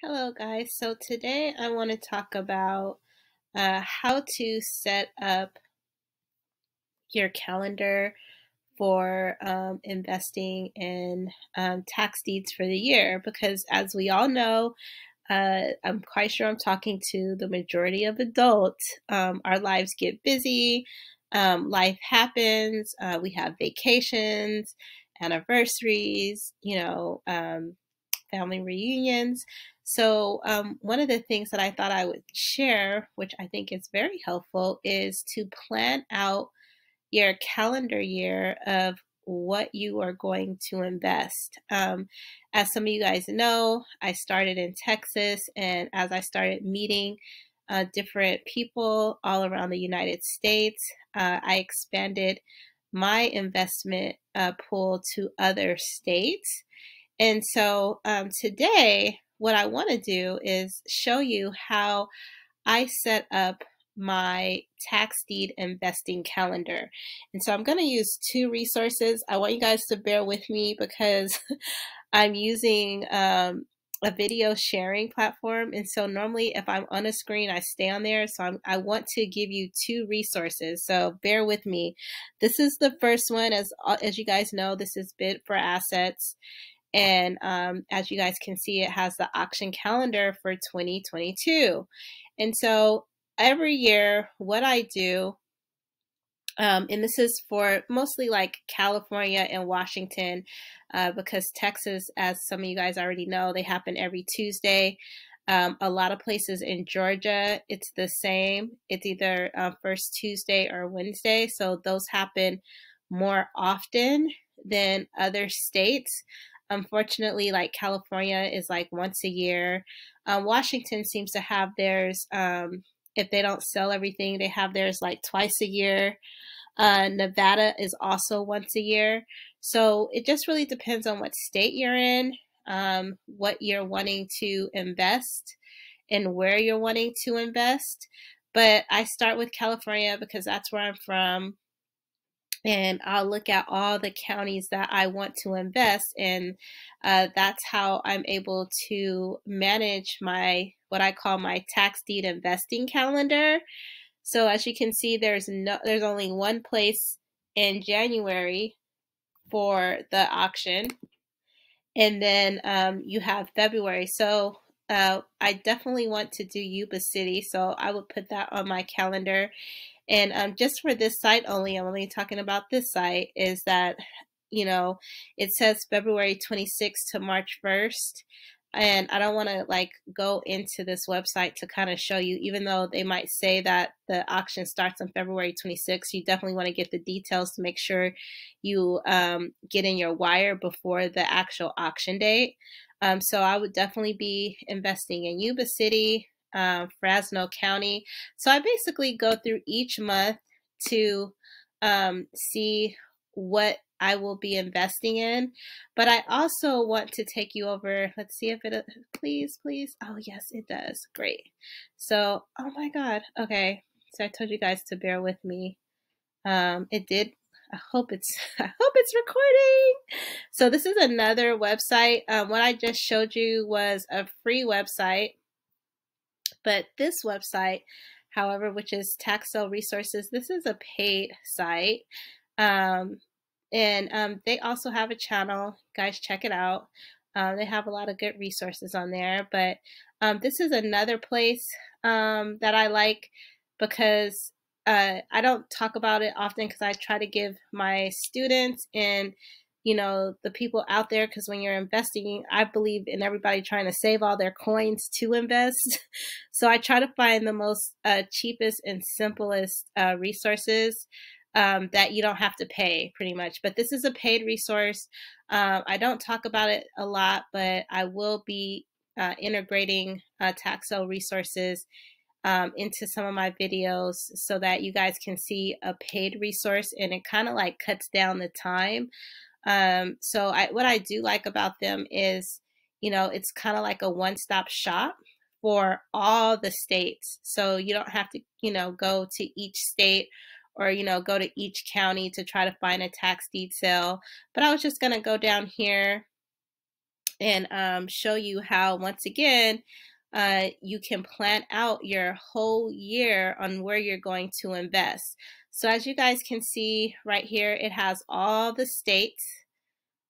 Hello, guys. So today I want to talk about uh, how to set up your calendar for um, investing in um, tax deeds for the year. Because as we all know, uh, I'm quite sure I'm talking to the majority of adults. Um, our lives get busy, um, life happens, uh, we have vacations, anniversaries, you know, um, family reunions. So, um, one of the things that I thought I would share, which I think is very helpful, is to plan out your calendar year of what you are going to invest. Um, as some of you guys know, I started in Texas, and as I started meeting uh, different people all around the United States, uh, I expanded my investment uh, pool to other states. And so um, today, what I want to do is show you how I set up my tax deed investing calendar. And so I'm going to use two resources. I want you guys to bear with me because I'm using um, a video sharing platform. And so normally if I'm on a screen, I stay on there. So I'm, I want to give you two resources. So bear with me. This is the first one. As, as you guys know, this is Bid for Assets. And um, as you guys can see, it has the auction calendar for 2022. And so every year, what I do, um, and this is for mostly like California and Washington, uh, because Texas, as some of you guys already know, they happen every Tuesday. Um, a lot of places in Georgia, it's the same. It's either uh, first Tuesday or Wednesday. So those happen more often than other states. Unfortunately, like California is like once a year. Um, Washington seems to have theirs, um, if they don't sell everything, they have theirs like twice a year. Uh, Nevada is also once a year. So it just really depends on what state you're in, um, what you're wanting to invest, and where you're wanting to invest. But I start with California because that's where I'm from and I'll look at all the counties that I want to invest in. Uh, that's how I'm able to manage my what I call my tax deed investing calendar. So as you can see, there's no there's only one place in January for the auction, and then um, you have February. So uh, I definitely want to do Yuba City, so I would put that on my calendar. And um, just for this site only, I'm only talking about this site, is that, you know, it says February 26th to March 1st. And I don't want to like go into this website to kind of show you, even though they might say that the auction starts on February 26th, you definitely want to get the details to make sure you um, get in your wire before the actual auction date. Um, so I would definitely be investing in Yuba City, uh, Fresno County. So I basically go through each month to um, see what I will be investing in. But I also want to take you over. Let's see if it, please, please. Oh, yes, it does. Great. So, oh my God. Okay. So I told you guys to bear with me. Um, it did. I hope it's, I hope it's recording. So this is another website. Um, what I just showed you was a free website but this website, however, which is Tax Sale Resources, this is a paid site. Um, and um, they also have a channel. Guys, check it out. Um, they have a lot of good resources on there. But um, this is another place um, that I like because uh, I don't talk about it often because I try to give my students and you know the people out there because when you're investing i believe in everybody trying to save all their coins to invest. So i try to find the most uh, cheapest and simplest uh, resources um, that you don't have to pay pretty much. But this is a paid resource. Um, i don't talk about it a lot but i will be uh, integrating uh, tax sale resources um, into some of my videos so that you guys can see a paid resource and it kind of like cuts down the time um, so I, what I do like about them is, you know, it's kind of like a one-stop shop for all the states. So you don't have to, you know, go to each state or, you know, go to each county to try to find a tax sale. But I was just going to go down here and um, show you how, once again, uh, you can plan out your whole year on where you're going to invest. So as you guys can see right here, it has all the states,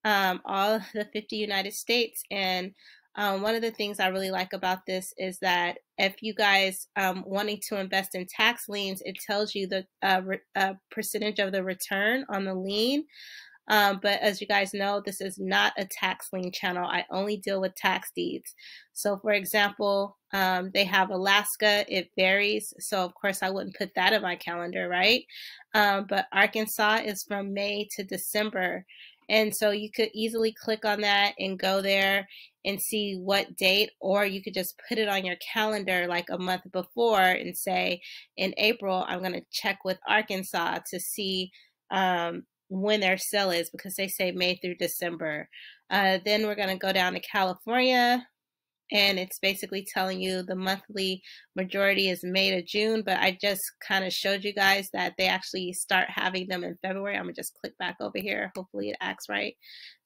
um, all the 50 United States. And um, one of the things I really like about this is that if you guys um, wanting to invest in tax liens, it tells you the uh, uh, percentage of the return on the lien. Um, but as you guys know, this is not a tax lien channel. I only deal with tax deeds. So, for example, um, they have Alaska. It varies. So, of course, I wouldn't put that in my calendar, right? Um, but Arkansas is from May to December. And so you could easily click on that and go there and see what date, or you could just put it on your calendar like a month before and say, in April, I'm going to check with Arkansas to see um, when their sale is because they say May through December. Uh, then we're going to go down to California and it's basically telling you the monthly majority is May to June, but I just kind of showed you guys that they actually start having them in February. I'm gonna just click back over here. Hopefully it acts right.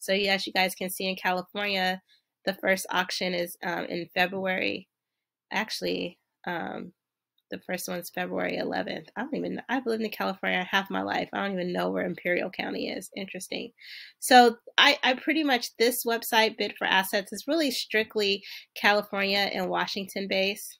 So yes, you guys can see in California, the first auction is um, in February. Actually, um, the first one's February 11th. I don't even, I've lived in California half my life. I don't even know where Imperial County is. Interesting. So I, I pretty much, this website, Bid for Assets, is really strictly California and Washington based.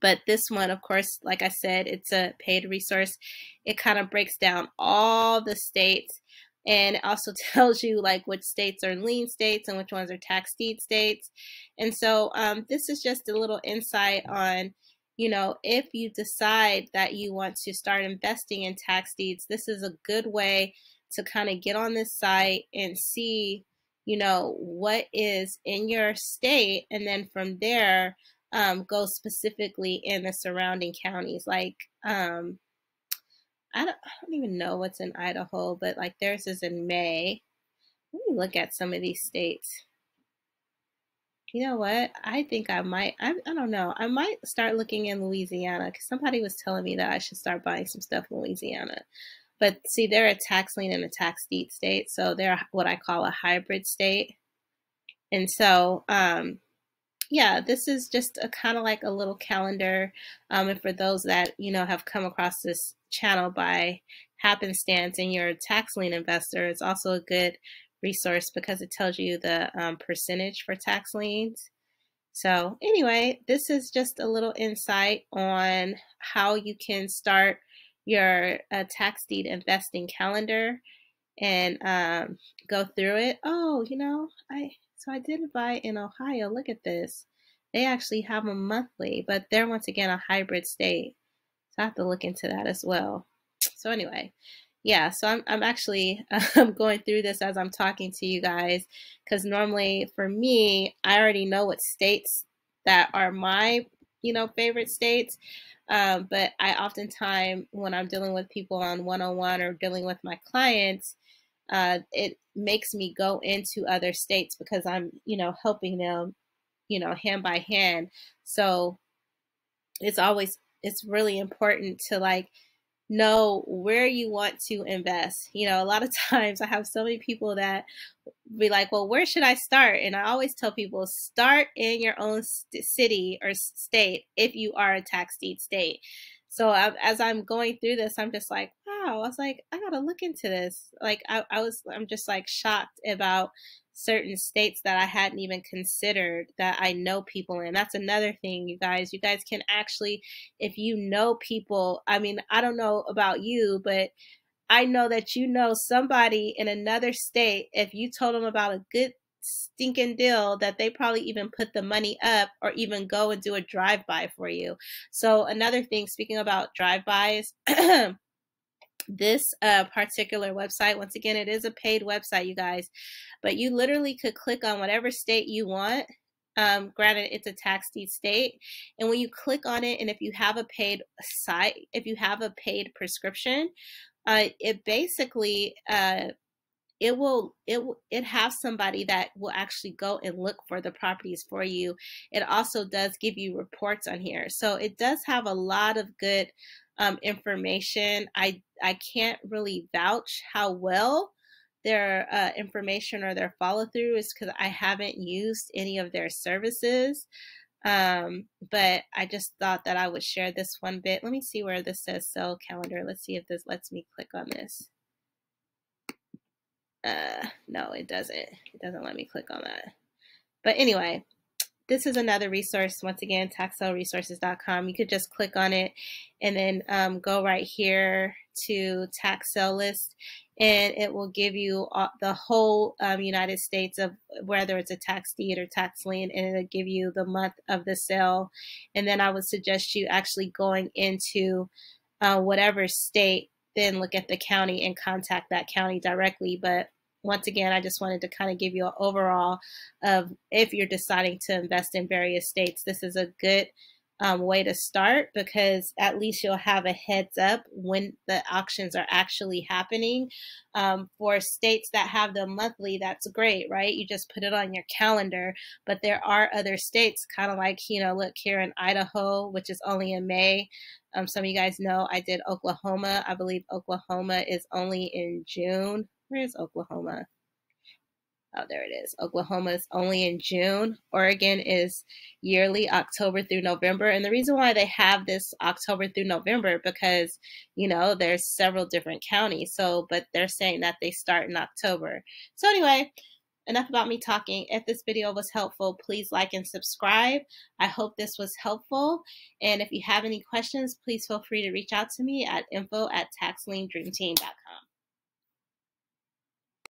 But this one, of course, like I said, it's a paid resource. It kind of breaks down all the states and it also tells you like which states are lien states and which ones are tax deed states. And so um, this is just a little insight on you know, if you decide that you want to start investing in tax deeds, this is a good way to kind of get on this site and see, you know, what is in your state. And then from there, um, go specifically in the surrounding counties. Like, um, I don't, I don't even know what's in Idaho, but like theirs is in May. Let me look at some of these states. You know what? I think I might. I, I don't know. I might start looking in Louisiana because somebody was telling me that I should start buying some stuff in Louisiana. But see, they're a tax lien and a tax deed state, so they're what I call a hybrid state. And so, um, yeah, this is just a kind of like a little calendar. Um, and for those that you know have come across this channel by happenstance and you're a tax lien investor, it's also a good resource because it tells you the um, percentage for tax liens. So anyway, this is just a little insight on how you can start your uh, tax deed investing calendar and um, go through it. Oh, you know, I so I did buy in Ohio. Look at this. They actually have them monthly, but they're once again a hybrid state. So I have to look into that as well. So anyway, yeah, so I'm, I'm actually um, going through this as I'm talking to you guys because normally for me, I already know what states that are my, you know, favorite states. Um, but I oftentimes, when I'm dealing with people on one on one or dealing with my clients, uh, it makes me go into other states because I'm, you know, helping them, you know, hand by hand. So it's always, it's really important to like, know where you want to invest. You know, a lot of times I have so many people that be like, well, where should I start? And I always tell people start in your own city or state if you are a tax deed state. So as I'm going through this, I'm just like, wow, I was like, I gotta look into this. Like I, I was, I'm just like shocked about certain states that I hadn't even considered that I know people in. That's another thing, you guys. You guys can actually, if you know people, I mean, I don't know about you, but I know that you know somebody in another state, if you told them about a good stinking deal that they probably even put the money up or even go and do a drive by for you. So another thing speaking about drive bys this uh, particular website. Once again, it is a paid website, you guys, but you literally could click on whatever state you want. Um, granted, it's a tax deed state, and when you click on it, and if you have a paid site, if you have a paid prescription, uh, it basically uh, it will it it have somebody that will actually go and look for the properties for you it also does give you reports on here so it does have a lot of good um, information i i can't really vouch how well their uh, information or their follow through is because I haven't used any of their services. Um, but I just thought that I would share this one bit. Let me see where this says sell calendar. Let's see if this lets me click on this. Uh, no, it doesn't. It doesn't let me click on that. But anyway, this is another resource. Once again, taxsaleresources.com. You could just click on it and then um, go right here to tax sale list and it will give you the whole um, United States of whether it's a tax deed or tax lien, and it'll give you the month of the sale. And then I would suggest you actually going into uh, whatever state, then look at the county and contact that county directly. But once again, I just wanted to kind of give you an overall of if you're deciding to invest in various states, this is a good um, way to start because at least you'll have a heads up when the auctions are actually happening. Um, for states that have them monthly, that's great, right? You just put it on your calendar. But there are other states, kind of like, you know, look here in Idaho, which is only in May. Um, some of you guys know I did Oklahoma. I believe Oklahoma is only in June. Where is Oklahoma? Oh, there it is. Oklahoma is only in June. Oregon is yearly, October through November. And the reason why they have this October through November because, you know, there's several different counties. So, but they're saying that they start in October. So anyway, enough about me talking. If this video was helpful, please like and subscribe. I hope this was helpful. And if you have any questions, please feel free to reach out to me at info at taxliendreamteam.com.